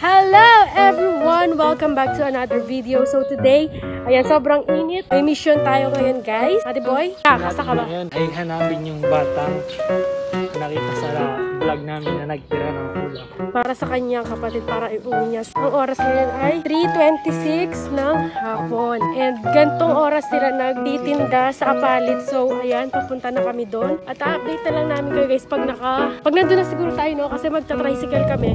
Hello everyone! Welcome back to another video. So today, ayan, sobrang init. May mission tayo ngayon guys. Ate boy, kakasa ka ba? Ay hanapin yung batang nakita sa vlog namin na nagtira ng ulam. Para sa kanyang kapatid para iuwi niya. Ang oras ngayon ay 3.26 ng hapon. And gantong oras sila nagtitinda sa apalit. So ayan, papunta na kami doon. At update na lang namin kayo guys pag naka... Pag nandun na siguro tayo no, kasi magta-tricycle kami.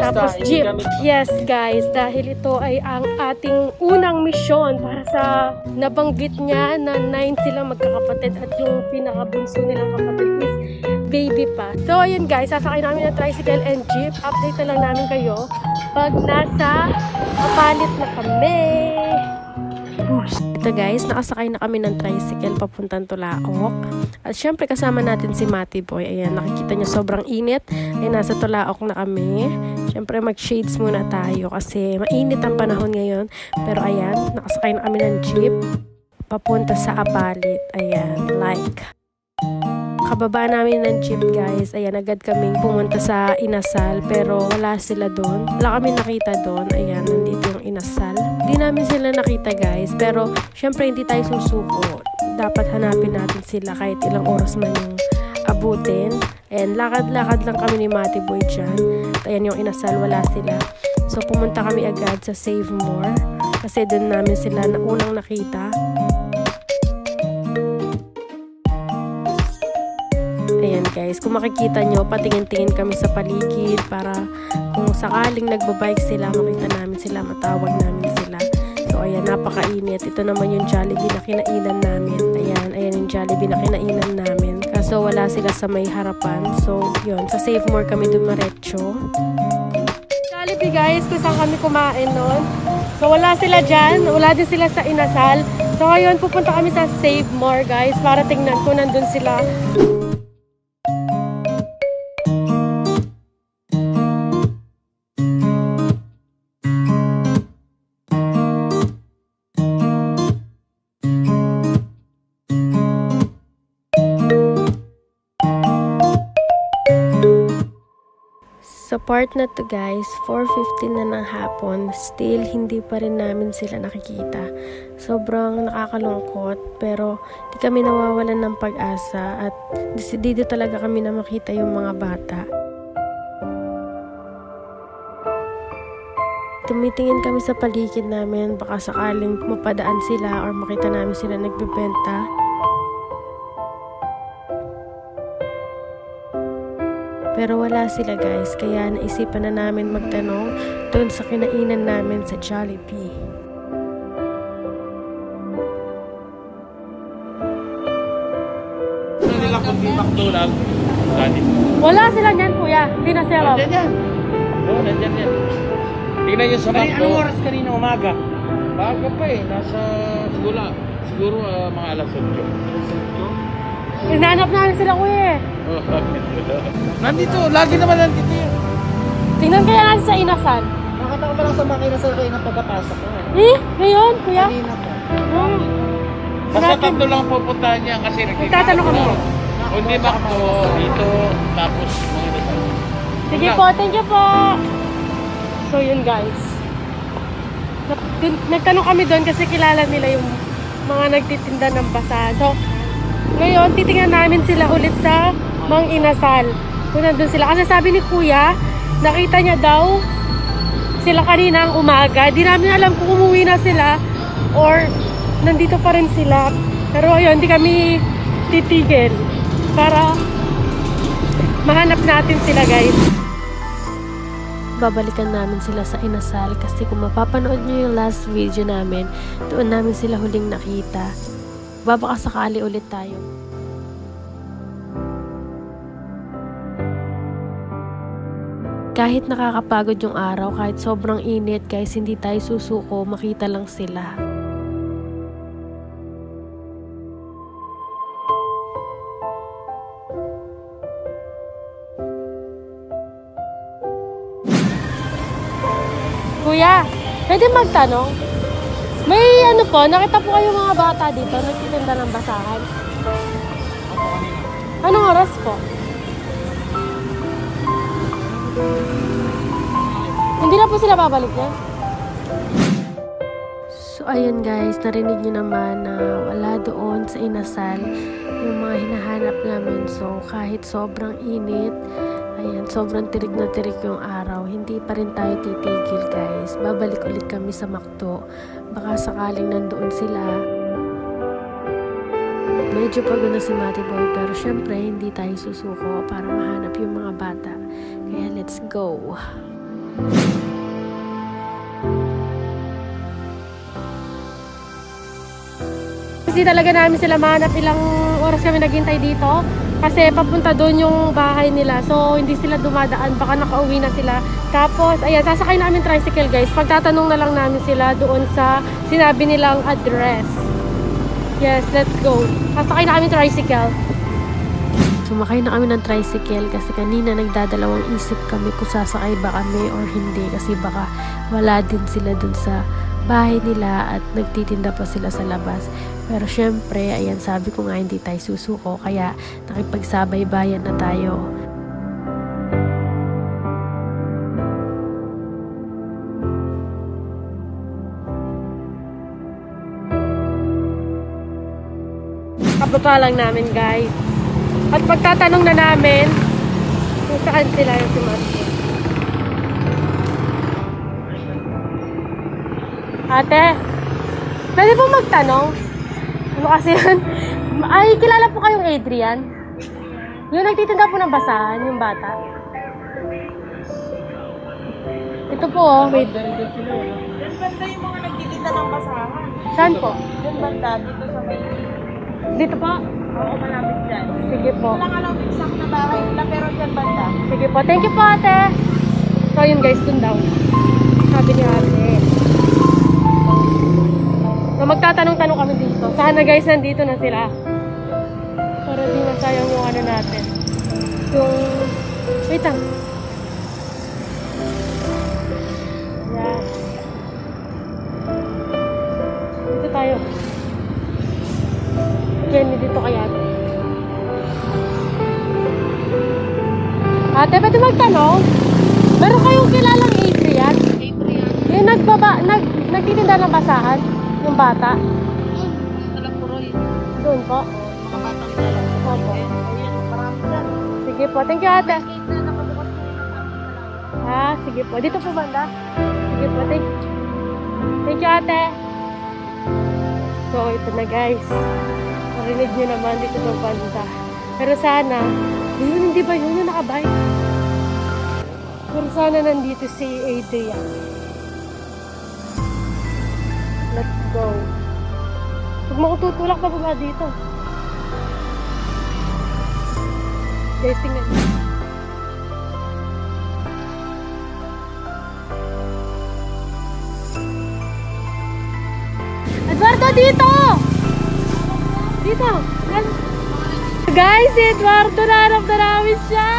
Tapos hindi jeep. Yes guys, dahil ito ay ang ating unang misyon para sa nabanggit niya na nine silang magkakapatid at yung pinakabunso nilang kapatid is baby pa. So ayun guys, sasakay namin ng tricycle and jeep. Update na lang namin kayo pag nasa kapalit na kami. Ito guys, nakasakay na kami ng tricycle papuntang Tulaok. At syempre kasama natin si Mati Boy. Ayan, nakikita niyo sobrang init. Ay nasa Tulaok na kami. Syempre mag-shades muna tayo kasi mainit ang panahon ngayon. Pero ayan, nakasakay na kami ng jeep papunta sa Apalit. Ayan, like. Kababa namin ng jeep guys, ayan agad kaming pumunta sa Inasal pero wala sila doon. Wala kami nakita doon, ayan nandito yung Inasal. Hindi namin sila nakita guys pero syempre hindi tayo susuko. Dapat hanapin natin sila kahit ilang oras man yung abutin. And lakad-lakad lang kami ni Mati Boy dyan. Ayan yung Inasal, wala sila. So pumunta kami agad sa Save More kasi doon namin sila na unang nakita. Guys, kung makikita nyo, patingin-tingin kami sa paligid para kung sakaling nagbabike sila, makita namin sila, matawag namin sila. So ayan, napakainit. Ito naman yung Jollibee na kinainan namin. Ayan, ayan yung Jollibee na kinainan namin. Kaso wala sila sa may harapan. So yun, sa Save More kami dumaretso. Jollibee guys, kung saan kami kumain noon. So wala sila dyan, wala din sila sa Inasal. So ngayon, pupunta kami sa Save More guys para tingnan kung nandun sila. Part na to guys, 4.15 na ng hapon, still hindi pa rin namin sila nakikita. Sobrang nakakalungkot, pero di kami nawawalan ng pag-asa at desidido talaga kami na makita yung mga bata. Tumitingin kami sa paligid namin, baka sakaling mapadaan sila or makita namin sila nagbebenta. Pero wala sila guys, kaya naisipan na namin magtanong doon sa kinainan namin sa Jollibee. Nila kung di McDonald? Dati. Wala sila niyan kuya, hindi na sila. Nandyan yan. Oo, nandyan yan. Tingnan nyo sa map ko. Anong oras kanina umaga? Baga pa eh. Nasa siguro, siguro ah, mga alas 8. Inanap namin sila kuya eh. Nandito, lagi naman nandito yun. Tingnan kaya natin sa inasal. Nakita ko pa lang sa makina sa kayo ng pagkapasok ko. Eh, ngayon kuya? Kanina pa. Hmm. Basta tatlo lang pupuntahan niya kasi Magtatanong kami. Kung di ba ako dito, tapos mga dasal. Sige po, thank you po. So yun guys. Nagtanong kami doon kasi kilala nila yung mga nagtitinda ng basahan. So, ngayon, titingnan namin sila ulit sa Mang Inasal. Kung nandun sila. Kasi sabi ni Kuya, nakita niya daw sila kanina ang umaga. Di namin alam kung umuwi na sila or nandito pa rin sila. Pero ayun, di kami titigil para mahanap natin sila guys. Babalikan namin sila sa inasal kasi kung mapapanood nyo yung last video namin, doon namin sila huling nakita. Babaka sakali ulit tayo. Kahit nakakapagod yung araw, kahit sobrang init, guys, hindi tayo susuko, makita lang sila. Kuya, pwede magtanong? May ano po, nakita po kayo mga bata dito, nagtitinda ng basahan. Anong oras po? Hindi na po sila babalik yan? So, ayun guys, narinig nyo naman na wala doon sa inasal yung mga hinahanap namin. So, kahit sobrang init, ayan, sobrang tirig na tirig yung araw, hindi pa rin tayo titigil guys. Babalik ulit kami sa Makto. Baka sakaling nandoon sila. Medyo pagod na si Matty Boy, pero syempre, hindi tayo susuko para mahanap yung mga bata. Kaya let's go! Kasi talaga namin sila mahanap ilang oras kami naghintay dito. Kasi papunta doon yung bahay nila. So, hindi sila dumadaan. Baka nakauwi na sila. Tapos, ayan, sasakay namin tricycle guys. Pagtatanong na lang namin sila doon sa sinabi nilang address. Yes, let's go. Sasakay na kami tricycle. Sumakay na kami ng tricycle kasi kanina nagdadalawang isip kami kung sasakay ba kami or hindi kasi baka wala din sila dun sa bahay nila at nagtitinda pa sila sa labas. Pero syempre, ayan sabi ko nga hindi tayo susuko kaya nakipagsabay-bayan na tayo. Kababa lang namin guys. At pagtatanong na namin kung saan sila yung Matthew. Ate, pwede po magtanong? Ano kasi yan? Ay, kilala po kayong Adrian? Yung nagtitinda po ng basahan, yung bata. Ito po, oh, wait. Yan banda yung mga nagtitinda ng basahan. Saan po? Yan banda, dito sa may... Dito po? Oo, malapit dyan. Sige po. Ka lang exact na bahay nila, pero dyan banda. Sige po. Thank you po, ate. So, yun guys, dun daw. Sabi ni ate. So, magtatanong-tanong kami dito. Sana guys, nandito na sila. Para di masayang yung ano natin. Yung... Wait lang. Yan. Dito tayo. Jenny, dito kay ate. Ate, pwede magtanong? Meron kayong kilalang Adrian? Adrian, Yung nagbaba, nag, nagtitinda ng basahan? Yung bata? Talapuroy. Doon po? Mga batang dala. Opo. Sige po. Thank you, ate. Ah, sige po. Dito po banda? Sige po. Thank, thank you, ate. So, ito na guys. Narinig nyo naman dito sa banda. Pero sana, yun, hindi ba yun yung nakabike? Pero sana nandito si Adrian. Let's go. Huwag mo ko pa ba dito? Guys, tingnan. Eduardo, dito! Dito! Guys, si Eduardo, na namin siya!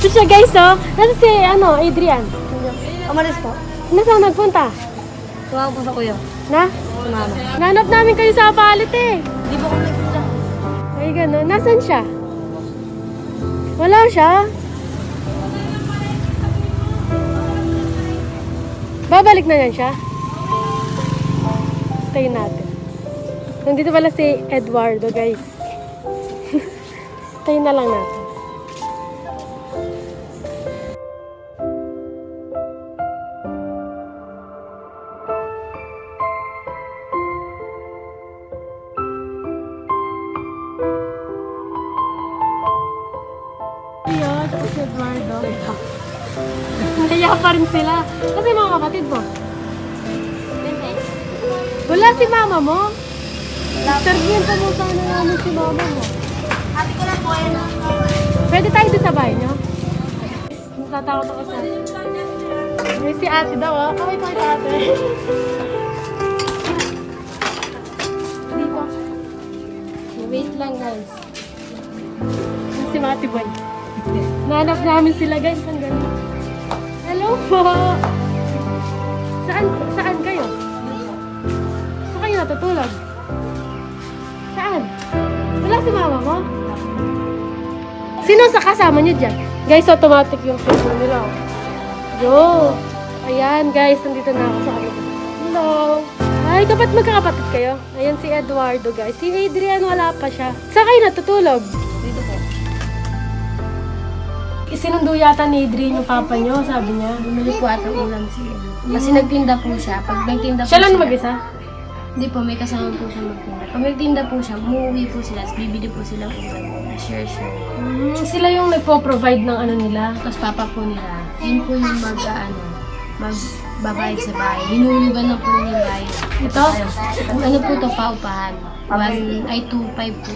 Ito siya, guys, oh. Nasa si, ano, Adrian. Amalis po. Nasaan nagpunta? Tuwag po sa kuya. Na? Mama. Nanap namin kayo sa palit eh. Di ba kung nagpunta? Ay, gano'n. Nasaan siya? Wala siya. Babalik na yan siya. Tayo natin. Nandito pala si Eduardo, guys. Tayo na lang natin. Eduardo. Kaya pa rin sila. Kasi mga kapatid mo. Wala si mama mo. Serbian pa mo sana namin si mama mo. Ate ko lang po yan. Pwede tayo doon sa bahay niyo? Natatakot ako sa... May si ate daw ah. Kaway ko kay ate. Dito. Wait lang guys. Si Mati Boy. Nanap namin sila guys. Ang galing. Hello po! Saan, saan kayo? Saan kayo natutulog? Si mama mo? Sino sa kasama niyo dyan? Guys, automatic yung phone nila. oh. Yo! Ayan, guys, nandito na ako sa kanila. Hello! Ay, kapat magkakapatid kayo? Ayan si Eduardo, guys. Si Adrian, wala pa siya. Saan kayo natutulog? Dito po. Isinundo yata ni Adrian yung papa niyo, sabi niya. Bumili po ata ulam siya. Kasi nagtinda po siya. Pag nagtinda po Siya lang mag-isa? Hindi po, may kasama po siya magtinda. Pag nagtinda po siya, umuwi po sila. Tapos bibili po sila ng ulam. Share, share. Hmm, sila yung nagpo-provide ng ano nila. Tapos papa po nila, yun po yung mag, ano, magbabayad sa bahay. Hinulugan na po yung bahay. Ito? Ano po to, paupahan. One, ay, 2.5 po.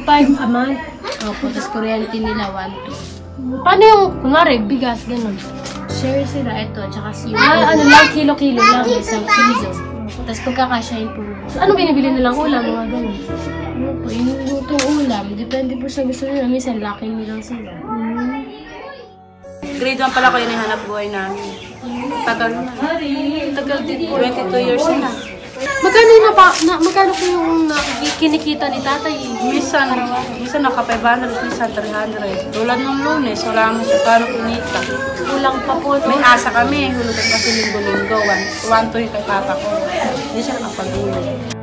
2.5 a month. Opo, tapos kuryente nila, 1.2. Paano yung, kunwari, bigas, ganun? Share sila, ito, tsaka si Ah, ano lang, kilo-kilo lang. isang piso. Tapos pagkakasyahin po. So, ano binibili nilang ulam, mga ganun? Ano po, yung lutong ulam, depende po sa gusto nila. Minsan, laki nilang sila. Grade 1 pala ko yun yung hanap buhay namin. Tagal na. Tagal din po. 22 years na. Magkano yung napa, na, magkano po yung na, kinikita ni tatay? Minsan, minsan naka 500, minsan 300. Tulad nung lunes, wala mo siya kano kumita. Kulang pa po. No? May asa kami, hulugan kasi linggo-linggo. 1 to yung kay papa ko. Hindi siya nakapag-uwi.